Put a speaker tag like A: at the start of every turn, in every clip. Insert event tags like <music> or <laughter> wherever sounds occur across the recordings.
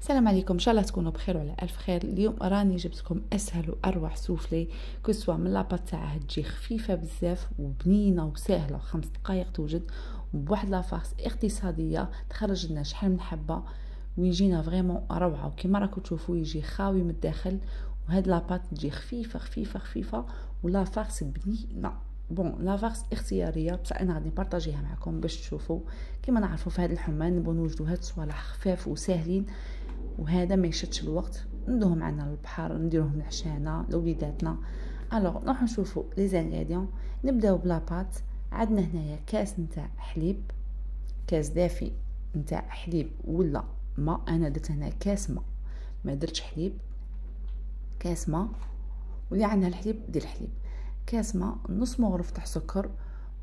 A: السلام عليكم ان شاء الله تكونوا بخير وعلى الف خير اليوم راني جبت لكم اسهل واروع سوفلي سواء من la pâte تاعها تجي خفيفه بزاف وبنينه وسهله خمس دقائق توجد بواحد la farce اقتصاديه تخرج لنا شحال من حبه ويجينا vraiment روعه وكما راكم تشوفوا يجي خاوي من الداخل وهاد la pâte تجي خفيفه خفيفه خفيفه و la farce بنينه bon la farce اختياريه بصح أنا غادي نبارطاجيها معكم باش تشوفوا كما نعرفوا في هذا الحمان نبغوا نوجدوا هاد الصوالح خفاف وساهلين وهذا ما يشدش الوقت ندوه معنا للبحر نديروه لعشانا لوليداتنا. alors نروح نشوفوا les ingrédients نبداو ب la pâte عندنا هنايا كاس نتاع حليب كاس دافي نتاع حليب ولا ما. أنا درت هنا كاس ما ما درتش حليب. كاس ما واللي عندها الحليب دير الحليب. كاس ما نص مغرف تاع سكر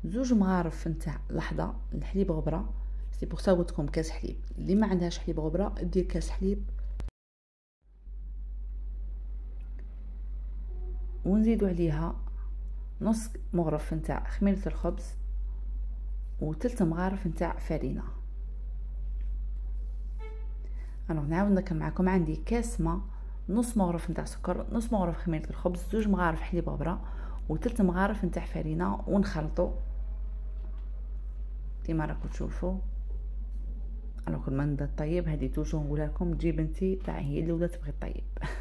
A: زوج مغارف نتاع لحظة الحليب غبرة. c'est pour ça قلتلكم كاس حليب اللي ما عندهاش حليب غبره دير كاس حليب ونزيدو عليها نص مغرف نتاع خميره الخبز وثلث مغارف نتاع فرينه أنا نعاود نذكر معكم عندي كاس ما نص مغرف نتاع سكر نص مغرف خميره الخبز زوج مغارف حليب غبره وثلث مغارف نتاع فرينه ونخلطو كيما راكم تشوفوا أنا كل ما نبدا الطيب هذه toujours نقولها لكم تجي بنتي تاع هي اللي ولات تبغي الطيب <laughs>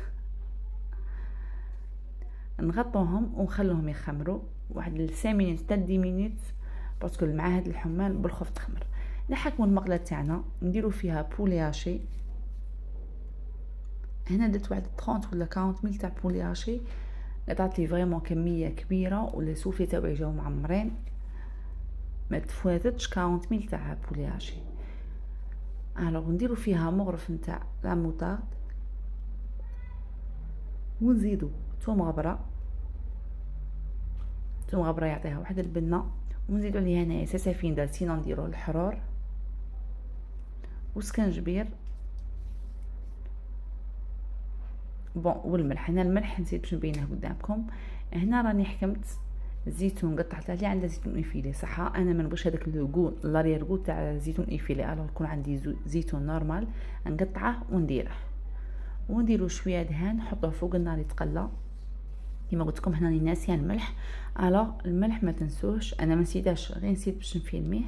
A: نغطوهم ونخلوهم يخمروا واحد 5 minutes حتى 10 minutes parce que مع هاد الحمان بالخف تخمر. نحكموا المقلة تاعنا نديرو فيها poulet haché هنا درت واحد 30 ولا 40 mille تاع poulet haché عطات لي vraiment كمية كبيرة les soufflés تاعي جاو معمرين. ما تفوتتش 40 mille تاع poulet haché alors نديرو فيها مغرف نتاع la moutarde ونزيدو ثوم غبره ثوم غبره يعطيها واحد البنه ونزيدو عليها هنايا ساسافين دارتينا نديرو الحرور وسكنجبير bon والملح هنا الملح نسيت باش نبينه قدامكم هنا راني حكمت الزيتون قطعت عليه عندها زيتون effilé. صح أنا ما نبغيش هذاك لو لارير تاع الزيتون effilé. alors يكون عندي زيتون normal نقطعه ونديره. ونديرو شوية دهان نحطوه فوق النار يتقلى. كما قلت لكم هنا ناسية الملح. alors الملح ما تنسوش أنا ما نسيتاش غير نسيت باش نفيلميه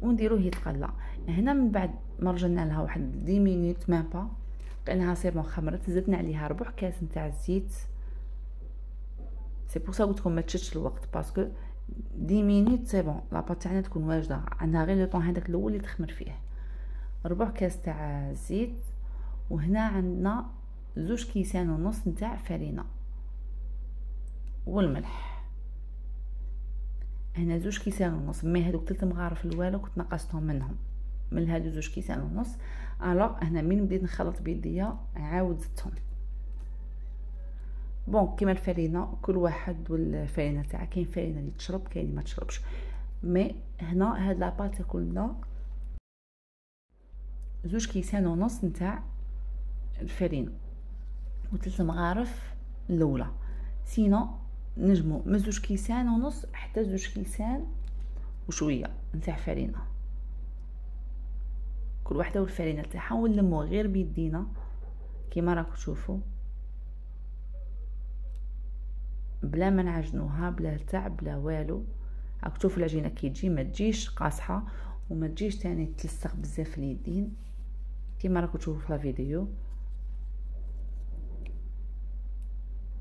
A: ونديروه يتقلى. هنا من بعد ما رجعنا لها واحد dix minutes ما با لقيناها سير خمرت زدنا عليها ربع كاس نتاع الزيت. c'est pour ça قلتلكم ما تشدش الوقت parce que dix minutes c'est bon la pâte تاعنا تكون واجدة. عندها غير le temps هذاك الأول اللي تخمر فيه. ربع كاس تاع الزيت وهنا عندنا زوج كيسان ونص نتاع فرينه والملح. هنا زوج كيسان ونص. mais هذوك ثلاث مغارف الوالو كنت نقصتهم منهم. من هادو زوج كيسان ونص. alors هنا من بديت نخلط بيديا عاود زدتهم. bon كيما الفرينة كل واحد والفرينة تاعها كاين فرينة اللي تشرب كاين اللي ما تشربش. mais هنا هاد la pâte لنا زوج كيسان ونص نتاع الفرينة. وثلاث مغارف الأولى. سينو نجمو من زوج كيسان ونص حتى زوج كيسان وشويه نتاع فرينة. كل وحده والفرينة تاعها ونلمو غير بيدينا. كيما راكم تشوفوا بلا ما نعجنوها بلا تعب بلا والو. راك تشوفوا العجينة كي تجي ما تجيش قاصحة وما تجيش تاني تلصق بزاف اليدين. كيما راكم تشوفوا في الفيديو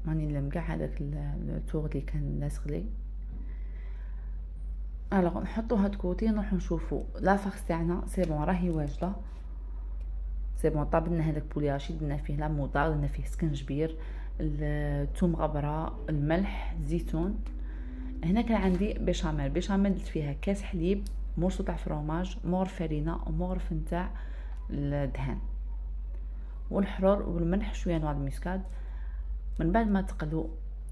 A: راني نلم كاع هذاك التوغ اللي كان لاصق لي. alors نحطوها de côté نروحو نشوفو. la farce تاعنا c'est bon راهي واجدة. c'est bon طابلنا هذاك poulet haché درنا فيه la moutarde درنا فيه سكنجبير الثوم غبرة الملح الزيتون. هنا كان عندي béchamel. béchamel درت فيها كاس حليب morceau تاع فروماج مور فرينه ومغرف نتاع الدهان. والحرور والملح شوية noix muscade من بعد ما تقلوا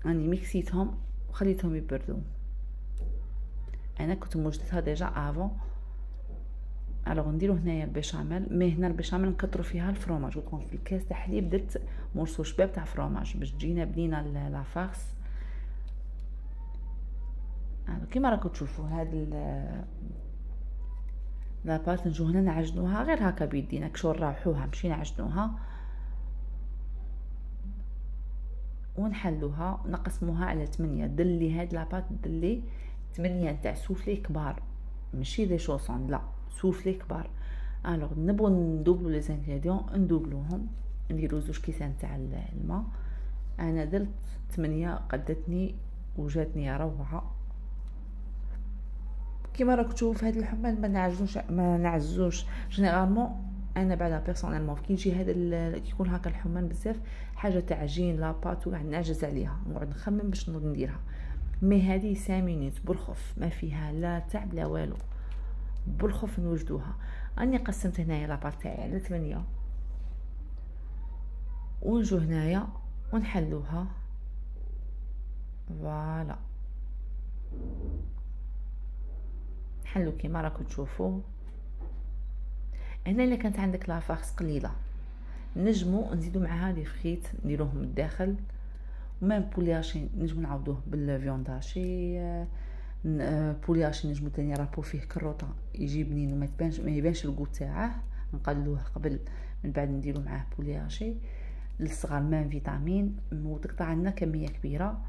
A: راني ميكسيتهم وخليتهم يبردوا. أنا كنت موجدتها déjà avant alors نديرو هنايا ال béchamel mais هنا ال béchamel نكثرو فيها ال fromage وتكون في الكاس تاع حليب درت morceau شباب تاع fromage باش تجينا بنينة la farce. كيما راكم تشوفوا هاد la pâte نجو هنا نعجنوها غير هكا بيدينا كشو نراوحوها مشي نعجنوها. ونحلوها ونقسموها على ثمانية دلي هاد la pâte دلي ثمانية تاع soufflés كبار. ماشي des chaussons لا. soufflés كبار. alors نبغوا ندوبلو les ingrédients ندوبلوهم. نديرو زوج كيسان تاع الماء. أنا درت ثمانية قدتني وجاتني روعة. كيما راك تشوفوا في هذا الحمان ما نعجزوش ما نعزوش. généralement أنا بعدا personnellement كي يجي هذا كيكون هكا الحمان بزاف حاجة تاع عجين la pâte وقاعد نعجز عليها. نقعد نخمم باش نديرها. mais هذه سامينيت بالخف ما فيها لا تعب لا والو. بالخف نوجدوها أني قسمت هنايا la pâte تاعي على ثمانية. ونجو هنايا ونحلوها. voilà. نحلو كيما راكم تشوفوا هنا إلا كانت عندك la farce قليلة. نجمو نزيدو معاها les frites نديروهم الداخل. و même poulet haché نجمو نعوضوه بال viande hachée. poulet haché نجمو تاني رابو فيه كروطة يجي بنين وما تبانش ما يبانش ال goût تاعه نقلوه قبل من بعد نديرو معاه poulet haché. للصغار même vitamine وتقطع لنا كمية كبيرة.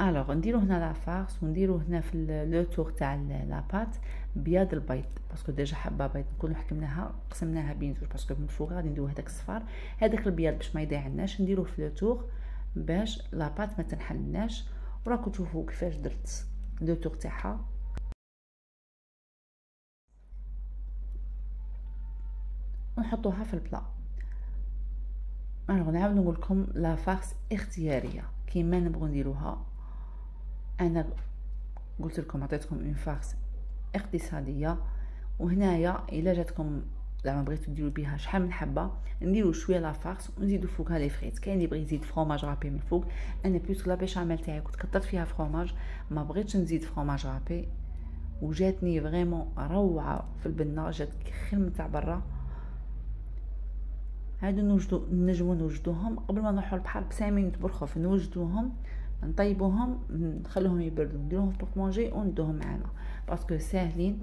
A: alors نديرو هنا la farce ونديرو هنا في le tour تاع la pâte بياض البيض parce que déjà حبه بيض نكونو حكمناها قسمناها بين زوج parce que من فوق غادي نديرو هذاك الصفار. هذاك البياض باش ما يضيعناش نديروه في le tour باش la pâte ما تنحلناش. وراكو تشوفوا كيفاش درت. le tour تاعها ونحطوها في ال plat. Alors نعاود نقول لكم la farce اختيارية. كيما نبغوا نديروها. أنا قلت لكم عطيتكم une farce اقتصادية. وهنايا إلا جاتكم زعما بغيتو ديروا بها شحال من حبه نديرو شوية la farce ونزيدو فوقها les frites كاين اللي بغي يزيد fromage râpé من الفوق أنا plus la béchamel تاعي كنت كثرت فيها fromage ما بغيتش نزيد fromage râpé وجاتني vraiment روعه في البنه جات خير تاع برا هادو نوجدو نجمو نوجدوهم قبل ما نروحو البحر بساعه minute بالخف نوجدوهم نطيبوهم نخلوهم يبردوا نديروهم في porte-manger وندوهم معانا parce que ساهلين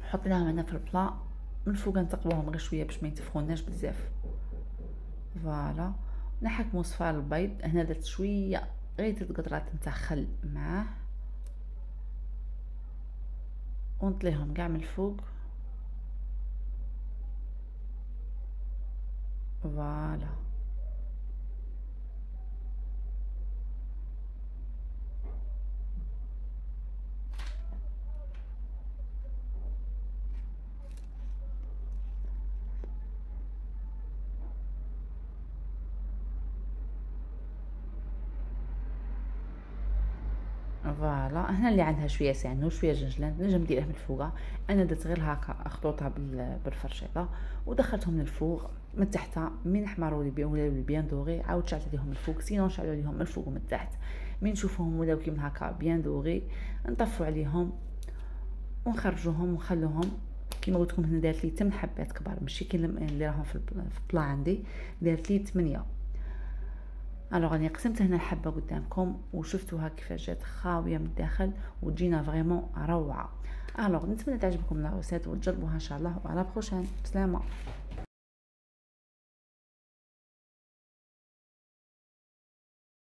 A: نحطناهم هنا في ال plat من فوق نتقبوهم غير شوية باش ما ينتفخوناش بزاف. Voilà. نحكمو صفار البيض. هنا درت شوية. غير ثلاث قطرات نتاع خل معاه. ونطليهم كاع من الفوق. فوالا. Voilà. هنا اللي عندها شوية سانوج شوية جنجلان نجم نديرها من الفوق أنا درت غير هكا خطوطها بالفرشيطه ودخلتهم من الفوق من تحت من حمروا لي ولاو bien dorés عاود شعلت عليهم الفوق sinon نشعلوا عليهم من الفوق ومن تحت. من نشوفوهم ولاو كيما هكا bien dorés نطفوا عليهم ونخرجوهم ونخلوهم. كيما قلت لكم هنا دارت لي 8 حبات كبار. ماشي كي اللي راهم في ال plat عندي. دارت لي 8 Alors راني قسمت هنا الحبة قدامكم وشفتوها كيفاش جات خاوية من الداخل وتجينا vraiment روعة. Alors نتمنى تعجبكم لا وتجربوها إن شاء الله. à la prochaine سلامة.